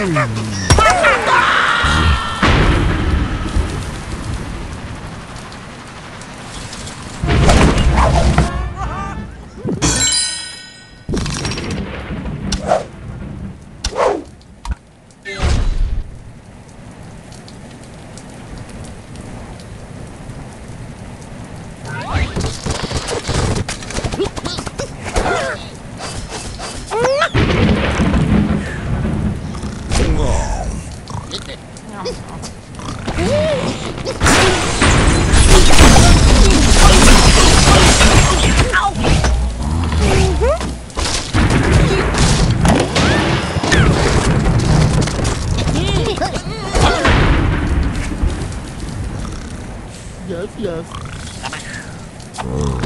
¡Pasa! ¡Pasa! Yes, yes. Mm.